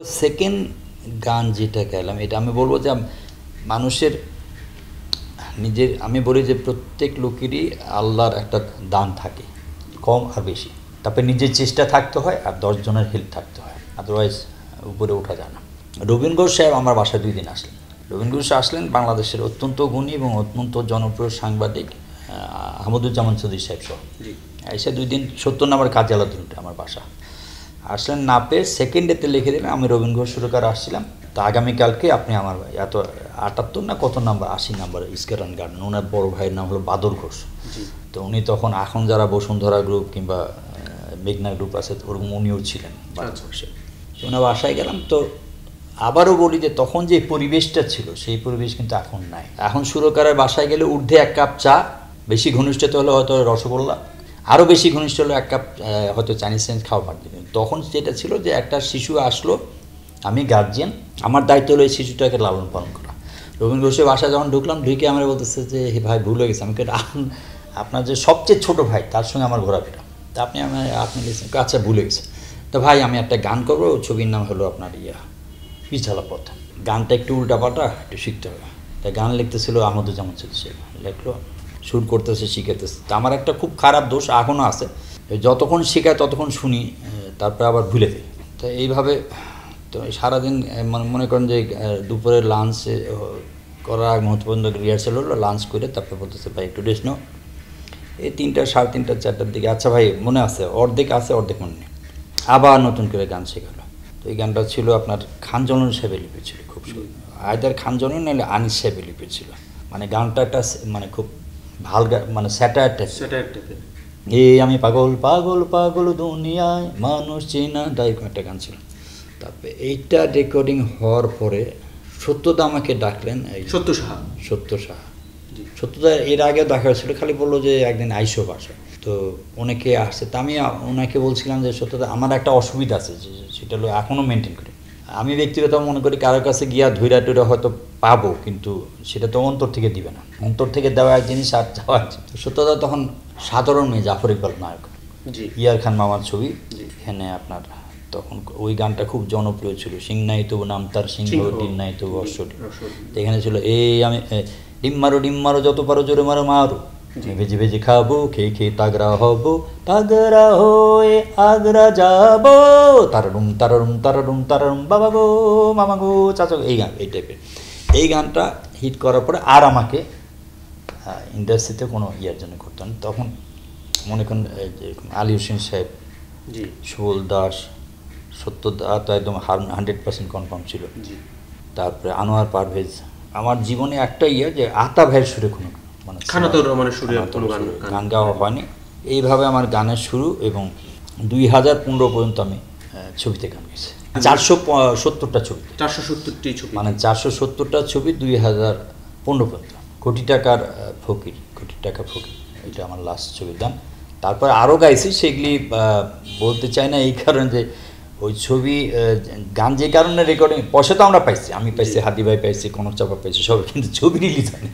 Second গান যেটা গেলাম এটা আমি বলব যে মানুষের নিজের আমি বলি যে প্রত্যেক লোকেরই আল্লাহর একটা দান থাকে কম আর বেশি। তারপরে নিজের চেষ্টা থাকতে হয় আর দশজনের হেল্প থাকতে হয় আদারওয়াইজ উপরে ওঠা যায় না। রবীন্দ্র ঘোষ সাহেব আমার বাসায় দুই দিন আসলেন। রবীন্দ্র ঘোষ আসলেন বাংলাদেশের অত্যন্ত গুণী এবং অত্যন্ত জনপ্রিয় সাংবাদিক আহ, আহমদুজ্জামান চৌধুরী সাহেব সহ। এসে দুই দিন সত্তর নম্বর কাজে আলাদা আমার বাসা। আসলেন না পেয়ে সেকেন্ড ডেতে লিখে দিলেন আমি রবীন ঘোষ সুরকার আসছিলাম। তো আগামীকালকে আপনি আমার ভাই এত আটাত্তর না কত নাম্বার? আশি নাম্বার ইস্কারান গার্ডেন। ওনার বড় ভাইয়ের নাম হলো বাদর ঘোষ। তো উনি তখন এখন যারা বসুন্ধরা গ্রুপ কিংবা মেঘনা গ্রুপ আছে ওরকম উনিও ছিলেন বাদর আচ্ছা। ঘোষে তো ওনার বাসায় গেলাম। তো আবারও বলি যে তখন যে পরিবেশটা ছিল সেই পরিবেশ কিন্তু এখন নাই। এখন সুরকারের বাসায় গেলে ঊর্ধ্বে এক কাপ চা বেশি ঘনিষ্ঠতা হলে হয়তো রসগোল্লা। আরও বেশি ঘনিষ্ঠ হলো, এক কাপ হয়তো চাইনিজ চাইনিজ পার দেবেন তখন যেটা ছিল যে একটা শিশু আসলো, আমি গার্জিয়ান আমার দায়িত্ব হলো এই শিশুটাকে লালন পালন করা। রবীন্দ্র ঘোষের বাসায় যখন ঢুকলাম ঢুকে আমার বলতেছে যে, হে ভাই, ভুল হয়ে গেছে। আমি আপনার যে সবচেয়ে ছোট ভাই, তার সঙ্গে আমার ঘোরাফেরা। তা আপনি আমার, আপনি লিখছেন। আচ্ছা ভুলে গেছে। তো ভাই, আমি একটা গান করব ছবির নাম হলো আপনার ইয়া পিছালা পথ। গানটা একটু উল্টাপাল্টা, একটু শিখতে হবে। তাই গান লিখতেছিল আহমদুজ্জামান চৌধুরী সাহেব। লিখলো সুর করতেছে শিখাতেছে তা আমার একটা খুব খারাপ দোষ এখনও আছে। যতক্ষণ শেখায় ততক্ষণ শুনি তারপরে আবার ভুলে দিই তো এইভাবে, তো সারাদিন মনে মনে করেন যে দুপুরে লাঞ্চ করার আগ মুহূর্ত পর্যন্ত রিহার্সেল হলো লাঞ্চ করে তারপরে বলতেছে, ভাই, একটু রেস্ট নাও। এই তিনটা, সাড়ে তিনটা, চারটার দিকে আচ্ছা ভাই, মনে আছে, অর্ধেক আছে, অর্ধেক মনে নেই। আবার নতুন করে গান শেখালো। তো এই গানটা ছিল আপনার খানজনন সাহেবের লিপি ছিল, খুব আয়দার খানজনন নাহলে আনিস সাহেবের লিপি ছিল। মানে গানটা একটা মানে খুব ভালো গা- মানে স্যাটায়ার টাইপ এই আমি পাগল পাগল পাগল দুনিয়ায় মানুষ চেনা তাই একটা গান ছিল। তারপরে এইটা রেকর্ডিং হওয়ার পরে সত্যদা আমাকে ডাকলেন এই সত্য সাহা। সত্য সাহা। সত্যদা এর আগেও দেখা হয়েছিল খালি বলল যে একদিন আইসো বাসায়। তো অনেকে আসছে তা আমি ওনাকে বলছিলাম যে সত্যতা আমার একটা অসুবিধা আছে যে সেটা হলো এখনও মেনটেন করি। আমি ব্যক্তিগত মনে করি কারোর কাছে গিয়া ধৈরা টুরা হয়তো পাবো কিন্তু সেটা তো অন্তর থেকে দিবে না। অন্তর থেকে দেওয়া এক জিনিস আর যাওয়া এক জিনিস। তো সত্যদা তখন সাধারণ মেয়ে জাফর ইকবাল নায়ক। ইয়ার খান মামার ছবি। এখানে আপনার তখন ওই গানটা খুব জনপ্রিয় ছিল। সিং নাই তবু নাম তার সিংহ। ডিম নাই তবু অশ্বটি। এখানে ছিল এই আমি ডিম মারো ডিম মারো যত পারো জোরে মারো মারো। ভেজে ভেজে খাব খেয়ে খেয়ে তাগরা হব তাগরা হয়ে আগ্রা যাব। তারারুম তারারুম তারারুম তারারুম বাবা গো মামা গো চাচা গো, এই গান এই টাইপের এই গানটা হিট করার পরে আর আমাকে ইন্ডাস্ট্রিতে কোনো ইয়ার জন্য করতেন তখন মনে করেন আলী হোসেন সাহেব জি। সুবল দাস সত্যদা তো একদম হান্ড্রেড পার্সেন্ট কনফার্ম ছিল। জি। তারপরে আনোয়ার পারভেজ। আমার জীবনে একটা ইয়ে যে আতা ভাইয়ের সুরে কোনো মানে খানাতুর রহমানের সুরে কোনো গান গাওয়া হয়নি। এইভাবে আমার গানের শুরু এবং দুই হাজার পনেরো পর্যন্ত আমি ছবিতে গান গেছি। চারশো সত্তরটা ছবি। চারশো সত্তরটি ছবি। মানে চারশো সত্তরটা ছবি দুই হাজার পনেরো পর্যন্ত। কোটি টাকার ফকির কোটি টাকা ফকির এটা আমার লাস্ট ছবির গান। তারপর আরও গাইছি সেগুলি বলতে চাই না এই কারণে যে ওই ছবি গান যে কারণে রেকর্ডিং পয়সা তো আমরা পাইছি। আমি পাইছি হাদি ভাই পাইছি কনক চাপা পাইছি সবাই কিন্তু ছবি রিলিজ হয়নি।